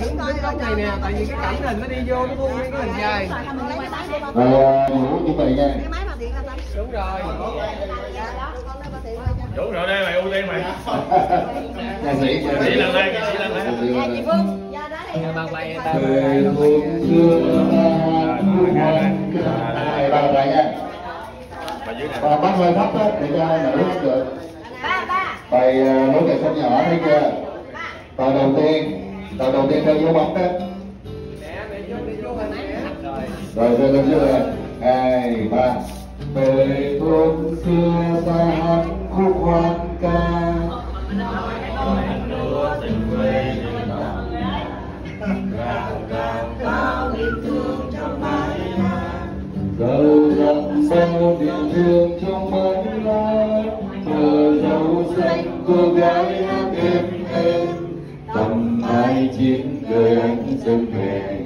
đứng đứng góc này nè tại vì cái cảnh hình nó đi vô nó vuông cái hình dài rồi ngủ chuẩn bị nha. Đúng rồi. Đúng rồi đây mày ưu tiên mày. ca sĩ ca Sĩ. Lên đây, ca sĩ lên đây. đây ba quay Thời hôn xưa ta hoan ca này ba lại nha. Và bắt hơi thấp đó để cho hai nữ được. Bài ờ, nối kẹt sông nhỏ thấy chưa bài đầu tiên bài đầu tiên theo đó. Rồi rồi lên chưa rồi hai, ba. Về thôn xưa xa hát khúc hoan ca. Dấu dặn sâu tình thương trong mái lá chờ dấu xanh cô gái hát êm êm hai chín đời anh dâng về.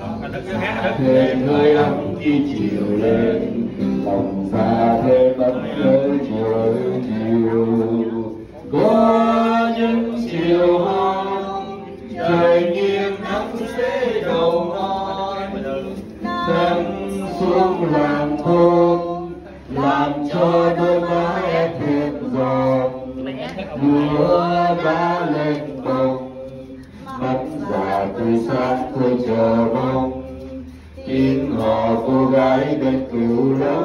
Anh người dưới thêm hơi ấm khi chiều lên, lòng xa thêm ấm ơi trời chiều. Có những chiều hôm trời nghiêng nắng sẽ đầu non. Nắng xuống làm thôn, làm cho đôi má em thêm giòn. Mưa đã lên già tươi sáng thôi chờ mong. Tin họ cô gái bên cứu lắm.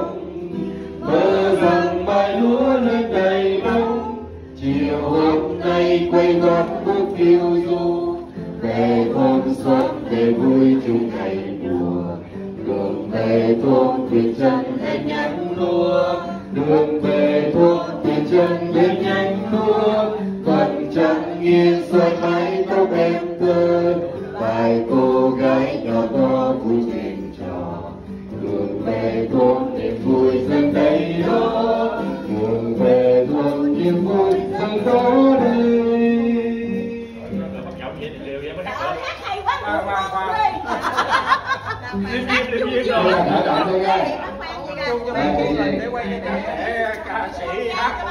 Mơ rằng mai lúa lên đầy bông chiều hôm nay quay gót bước phiêu du. Về thôn xóm về vui chung ngày mùa. Đường về thôn thuyền chân hết nhắn lúa đường về thôn thuyền chân em nhanh lúa vẫn chẳng nghiêng xoay mái tóc em tơ vài cô gái nhỏ to vui chuyện trò. Đường về thôn niềm vui dâng đầy đó. Đường về thôn niềm vui dâng đó đây. Liêm diêm Đây rồi. đã đây chung cho mấy cái lần để quay cho để ca sĩ hát